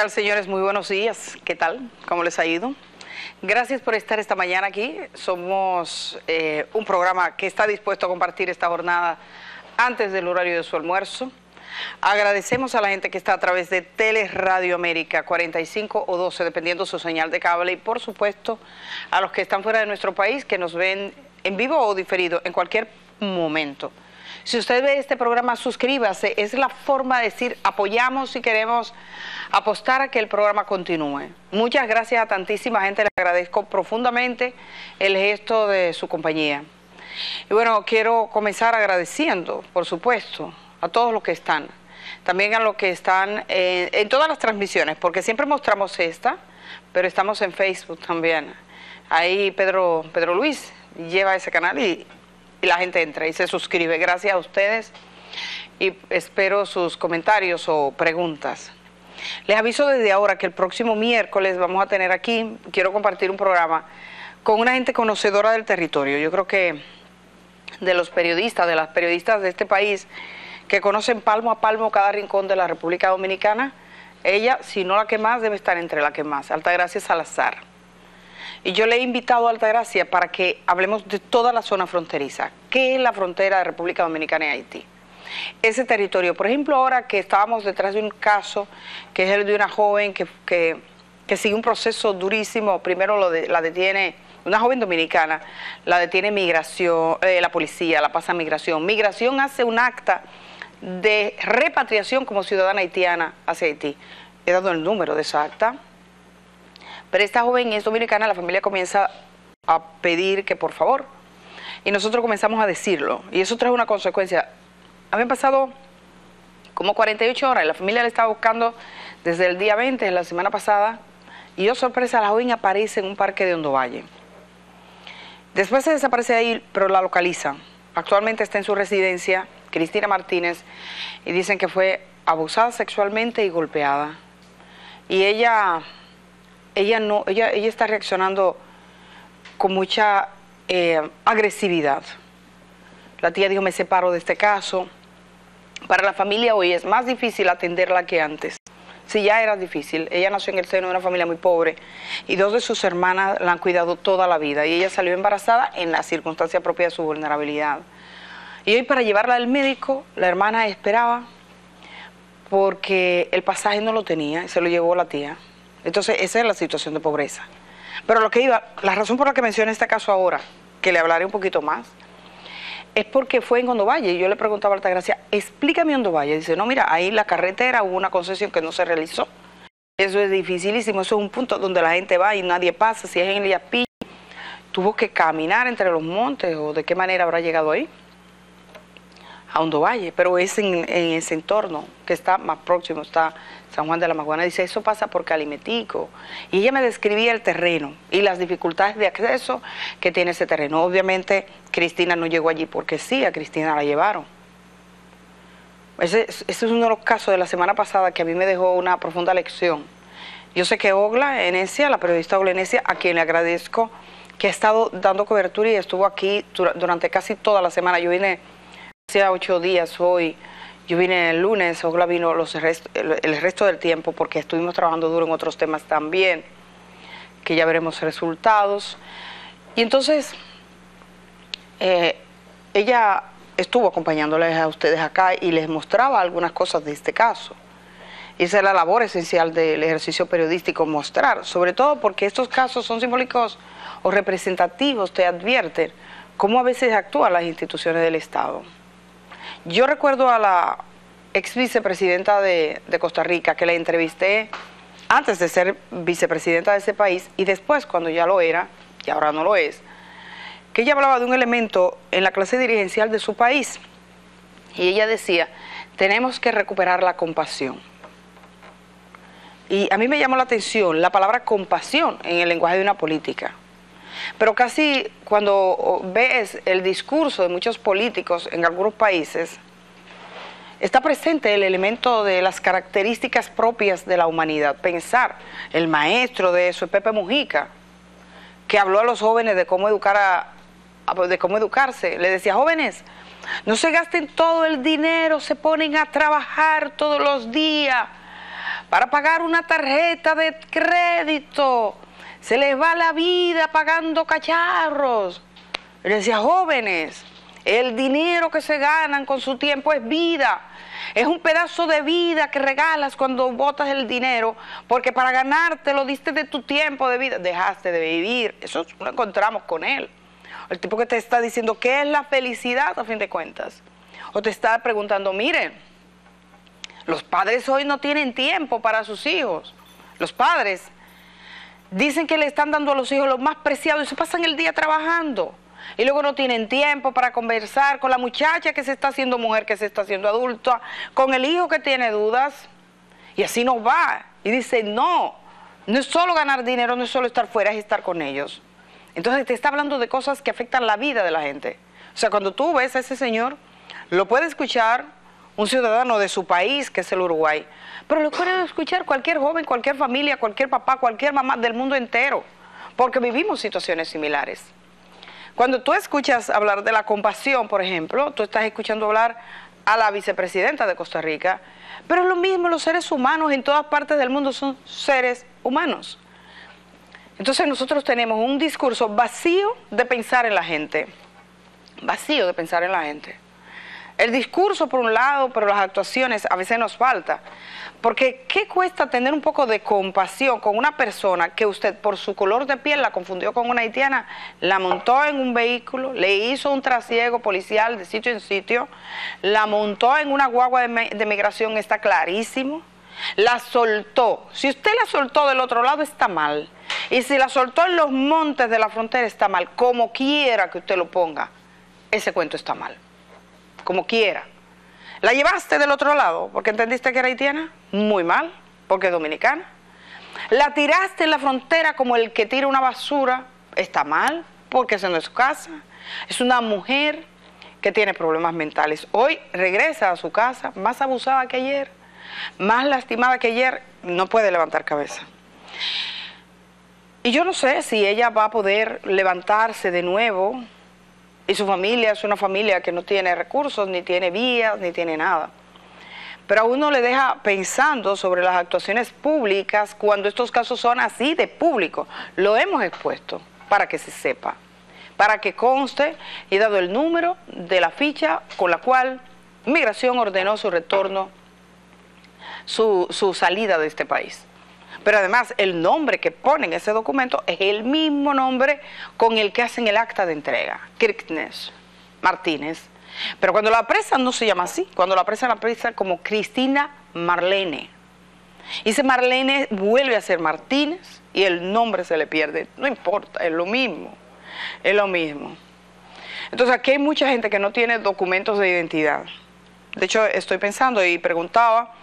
¿Qué tal, señores? Muy buenos días. ¿Qué tal? ¿Cómo les ha ido? Gracias por estar esta mañana aquí. Somos eh, un programa que está dispuesto a compartir esta jornada antes del horario de su almuerzo. Agradecemos a la gente que está a través de Radio América 45 o 12, dependiendo su señal de cable, y por supuesto a los que están fuera de nuestro país, que nos ven en vivo o diferido en cualquier momento. Si usted ve este programa, suscríbase. Es la forma de decir apoyamos y queremos apostar a que el programa continúe. Muchas gracias a tantísima gente. Le agradezco profundamente el gesto de su compañía. Y bueno, quiero comenzar agradeciendo, por supuesto, a todos los que están. También a los que están en todas las transmisiones, porque siempre mostramos esta, pero estamos en Facebook también. Ahí Pedro, Pedro Luis lleva ese canal y y la gente entra y se suscribe. Gracias a ustedes y espero sus comentarios o preguntas. Les aviso desde ahora que el próximo miércoles vamos a tener aquí, quiero compartir un programa con una gente conocedora del territorio. Yo creo que de los periodistas, de las periodistas de este país que conocen palmo a palmo cada rincón de la República Dominicana, ella, si no la que más, debe estar entre la que más. Altagracia Salazar. Y yo le he invitado a Altagracia para que hablemos de toda la zona fronteriza. ¿Qué es la frontera de República Dominicana y Haití? Ese territorio, por ejemplo, ahora que estábamos detrás de un caso, que es el de una joven que, que, sigue un proceso durísimo, primero lo de, la detiene una joven dominicana, la detiene migración, eh, la policía, la pasa a migración. Migración hace un acta de repatriación como ciudadana haitiana hacia Haití. He dado el número de esa acta, pero esta joven es dominicana, la familia comienza a pedir que por favor. Y nosotros comenzamos a decirlo. Y eso trae una consecuencia. Habían pasado como 48 horas la familia le estaba buscando desde el día 20, de la semana pasada. Y yo, sorpresa, la joven aparece en un parque de Hondo Valle. Después se desaparece ahí, pero la localizan. Actualmente está en su residencia, Cristina Martínez, y dicen que fue abusada sexualmente y golpeada. Y ella ella no, ella, ella está reaccionando con mucha eh, agresividad. La tía dijo, me separo de este caso. Para la familia hoy es más difícil atenderla que antes. Si ya era difícil, ella nació en el seno de una familia muy pobre y dos de sus hermanas la han cuidado toda la vida y ella salió embarazada en la circunstancia propia de su vulnerabilidad. Y hoy para llevarla al médico, la hermana esperaba porque el pasaje no lo tenía y se lo llevó la tía. Entonces, esa es la situación de pobreza. Pero lo que iba, la razón por la que mencioné este caso ahora, que le hablaré un poquito más, es porque fue en Hondovalle. Y yo le preguntaba a Altagracia, explícame Hondovalle. Dice, no, mira, ahí la carretera hubo una concesión que no se realizó. Eso es dificilísimo, eso es un punto donde la gente va y nadie pasa. Si es en el Yapí, tuvo que caminar entre los montes o de qué manera habrá llegado ahí a Hondo Valle, pero es en, ese entorno que está más próximo, está San Juan de la Maguana. Dice, eso pasa por Calimetico. Y ella me describía el terreno y las dificultades de acceso que tiene ese terreno. Obviamente, Cristina no llegó allí porque sí, a Cristina la llevaron. Ese, es uno de los casos de la semana pasada que a mí me dejó una profunda lección. Yo sé que Ogla Enesia, la periodista Ogla Enesia, a quien le agradezco, que ha estado dando cobertura y estuvo aquí durante casi toda la semana. Yo vine Hacía ocho días hoy, yo vine el lunes, Ogla vino los el, resto del tiempo porque estuvimos trabajando duro en otros temas también, que ya veremos resultados. Y entonces, eh, ella estuvo acompañándoles a ustedes acá y les mostraba algunas cosas de este caso. esa es la labor esencial del ejercicio periodístico, mostrar, sobre todo porque estos casos son simbólicos o representativos, te advierten cómo a veces actúan las instituciones del Estado. Yo recuerdo a la ex vicepresidenta de, Costa Rica que la entrevisté antes de ser vicepresidenta de ese país y después cuando ya lo era, y ahora no lo es, que ella hablaba de un elemento en la clase dirigencial de su país y ella decía, tenemos que recuperar la compasión. Y a mí me llamó la atención la palabra compasión en el lenguaje de una política. Pero casi cuando ves el discurso de muchos políticos en algunos países, está presente el elemento de las características propias de la humanidad. Pensar, el maestro de eso es Pepe Mujica, que habló a los jóvenes de cómo educar a, de cómo educarse. Le decía, jóvenes, no se gasten todo el dinero, se ponen a trabajar todos los días para pagar una tarjeta de crédito. Se les va la vida pagando cacharros. Le decía, jóvenes, el dinero que se ganan con su tiempo es vida. Es un pedazo de vida que regalas cuando botas el dinero, porque para ganarte lo diste de tu tiempo de vida, dejaste de vivir. Eso lo encontramos con él. El tipo que te está diciendo qué es la felicidad a fin de cuentas. O te está preguntando, miren, los padres hoy no tienen tiempo para sus hijos. Los padres dicen que le están dando a los hijos lo más preciado y se pasan el día trabajando y luego no tienen tiempo para conversar con la muchacha que se está haciendo mujer, que se está haciendo adulta, con el hijo que tiene dudas. Y así nos va. Y dice, no, no es solo ganar dinero, no es solo estar fuera, es estar con ellos. Entonces te está hablando de cosas que afectan la vida de la gente. O sea, cuando tú ves a ese señor, lo puede escuchar un ciudadano de su país, que es el Uruguay, pero lo puede escuchar cualquier joven, cualquier familia, cualquier papá, cualquier mamá del mundo entero, porque vivimos situaciones similares. Cuando tú escuchas hablar de la compasión, por ejemplo, tú estás escuchando hablar a la vicepresidenta de Costa Rica, pero es lo mismo, los seres humanos en todas partes del mundo son seres humanos. Entonces nosotros tenemos un discurso vacío de pensar en la gente, vacío de pensar en la gente. El discurso por un lado, pero las actuaciones a veces nos falta. Porque ¿qué cuesta tener un poco de compasión con una persona que usted por su color de piel la confundió con una haitiana, la montó en un vehículo, le hizo un trasiego policial de sitio en sitio, la montó en una guagua de, migración, está clarísimo, la soltó. Si usted la soltó del otro lado está mal. Y si la soltó en los montes de la frontera está mal. Como quiera que usted lo ponga, ese cuento está mal. Como quiera. ¿La llevaste del otro lado porque entendiste que era haitiana? Muy mal, porque es dominicana. ¿La tiraste en la frontera como el que tira una basura? Está mal, porque esa no es su casa. Es una mujer que tiene problemas mentales. Hoy regresa a su casa más abusada que ayer, más lastimada que ayer, no puede levantar cabeza. Y yo no sé si ella va a poder levantarse de nuevo y su familia es una familia que no tiene recursos, ni tiene vías, ni tiene nada. Pero a uno le deja pensando sobre las actuaciones públicas cuando estos casos son así de público. Lo hemos expuesto para que se sepa, para que conste y dado el número de la ficha con la cual Migración ordenó su retorno, su, su salida de este país. Pero además el nombre que pone en ese documento es el mismo nombre con el que hacen el acta de entrega, Kirkness Martínez. Pero cuando la apresan no se llama así, cuando la apresan la apresan como Cristina Marlene. Y ese Marlene vuelve a ser Martínez y el nombre se le pierde. No importa, es lo mismo, es lo mismo. Entonces aquí hay mucha gente que no tiene documentos de identidad. De hecho, estoy pensando y preguntaba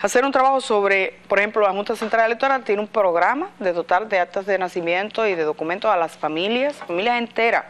hacer un trabajo sobre, por ejemplo, la Junta Central Electoral tiene un programa de dotar de actas de nacimiento y de documentos a las familias, familias enteras.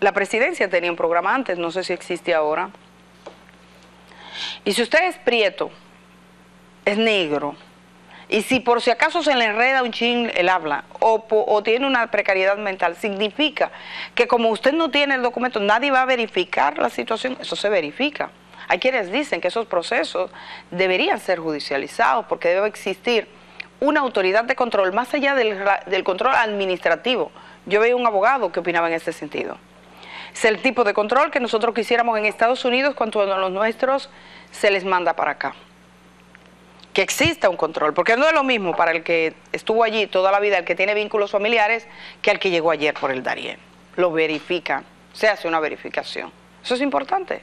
La presidencia tenía un programa antes, no sé si existe ahora. Y si usted es prieto, es negro, y si por si acaso se le enreda un chin el habla o, o, tiene una precariedad mental, significa que como usted no tiene el documento, nadie va a verificar la situación, eso se verifica. Hay quienes dicen que esos procesos deberían ser judicializados porque debe existir una autoridad de control más allá del, control administrativo. Yo veo un abogado que opinaba en ese sentido. Es el tipo de control que nosotros quisiéramos en Estados Unidos cuando a los nuestros se les manda para acá. Que exista un control, porque no es lo mismo para el que estuvo allí toda la vida, el que tiene vínculos familiares, que al que llegó ayer por el Darién. Lo verifican, se hace una verificación. Eso es importante.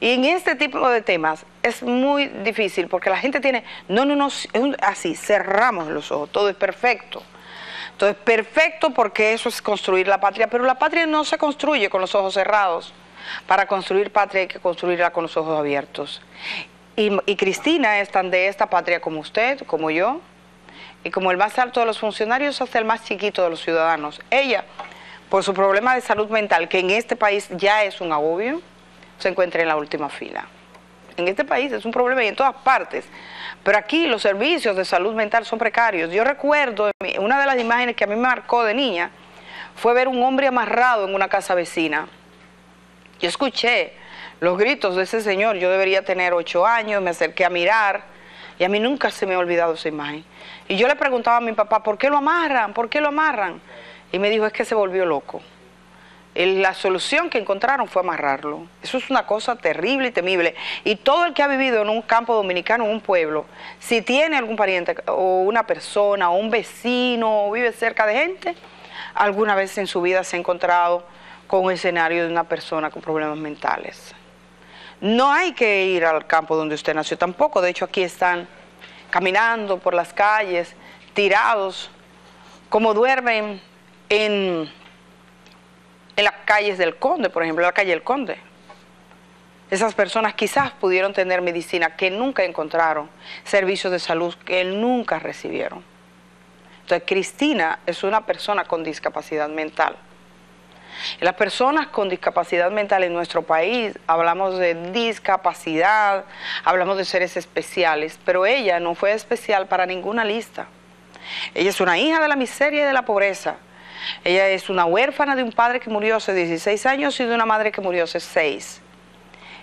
Y en este tipo de temas es muy difícil porque la gente tiene, no, no, no, es así, cerramos los ojos, todo es perfecto. Todo es perfecto porque eso es construir la patria, pero la patria no se construye con los ojos cerrados. Para construir patria hay que construirla con los ojos abiertos. Y, y Cristina es tan de esta patria como usted, como yo, y como el más alto de los funcionarios hasta el más chiquito de los ciudadanos. Ella, por su problema de salud mental, que en este país ya es un agobio, se encuentra en la última fila. En este país es un problema y en todas partes. Pero aquí los servicios de salud mental son precarios. Yo recuerdo, una de las imágenes que a mí me marcó de niña fue ver un hombre amarrado en una casa vecina. Yo escuché los gritos de ese señor, yo debería tener ocho años, me acerqué a mirar Y a mí nunca se me ha olvidado esa imagen. Y yo le preguntaba a mi papá, ¿por qué lo amarran? ¿Por qué lo amarran? Y me dijo, es que se volvió loco. La solución que encontraron fue amarrarlo. Eso es una cosa terrible y temible. Y todo el que ha vivido en un campo dominicano, en un pueblo, si tiene algún pariente o una persona o un vecino o vive cerca de gente, alguna vez en su vida se ha encontrado con un escenario de una persona con problemas mentales. No hay que ir al campo donde usted nació tampoco. De hecho, aquí están caminando por las calles, tirados, como duermen en, en las calles del Conde, por ejemplo, la calle del Conde. Esas personas quizás pudieron tener medicina que nunca encontraron, servicios de salud que nunca recibieron. Entonces, Cristina es una persona con discapacidad mental. Las personas con discapacidad mental en nuestro país, hablamos de discapacidad, hablamos de seres especiales, pero ella no fue especial para ninguna lista. Ella es una hija de la miseria y de la pobreza. Ella es una huérfana de un padre que murió hace 16 años y de una madre que murió hace 6.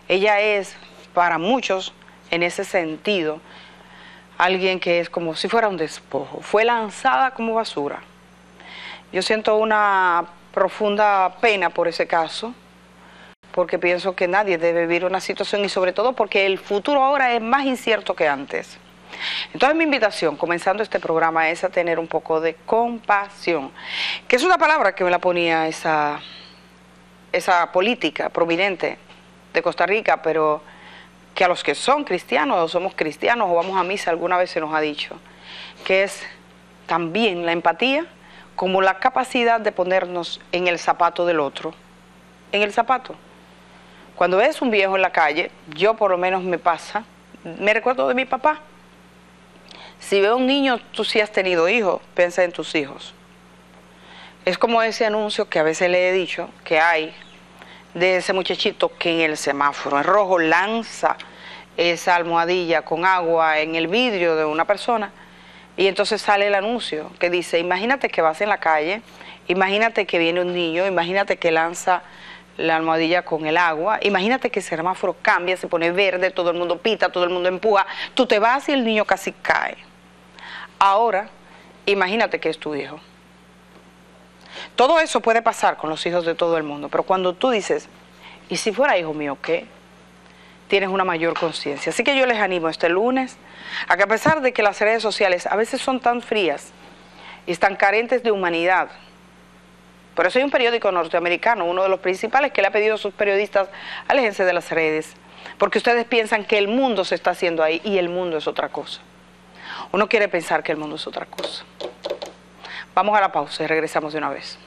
Ella es, para muchos, en ese sentido, alguien que es como si fuera un despojo. Fue lanzada como basura. Yo siento una profunda pena por ese caso, porque pienso que nadie debe vivir una situación y sobre todo porque el futuro ahora es más incierto que antes. Entonces mi invitación, comenzando este programa, es a tener un poco de compasión, que es una palabra que me la ponía esa, esa política prominente de Costa Rica, pero que a los que son cristianos o somos cristianos o vamos a misa alguna vez se nos ha dicho, que es también la empatía como la capacidad de ponernos en el zapato del otro, en el zapato. Cuando ves un viejo en la calle, yo por lo menos me pasa, me recuerdo de mi papá. Si veo un niño, tú sí has tenido hijos, piensa en tus hijos. Es como ese anuncio que a veces le he dicho que hay de ese muchachito que en el semáforo en rojo lanza esa almohadilla con agua en el vidrio de una persona y entonces sale el anuncio que dice, imagínate que vas en la calle, imagínate que viene un niño, imagínate que lanza la almohadilla con el agua, imagínate que ese semáforo cambia, se pone verde, todo el mundo pita, todo el mundo empuja, tú te vas y el niño casi cae. Ahora, imagínate que es tu hijo. Todo eso puede pasar con los hijos de todo el mundo, pero cuando tú dices, ¿y si fuera hijo mío qué? Tienes una mayor conciencia. Así que yo les animo este lunes a que a pesar de que las redes sociales a veces son tan frías y están carentes de humanidad, por eso hay un periódico norteamericano, uno de los principales, que le ha pedido a sus periodistas, aléjense de las redes, porque ustedes piensan que el mundo se está haciendo ahí y el mundo es otra cosa. Uno quiere pensar que el mundo es otra cosa. Vamos a la pausa y regresamos de una vez.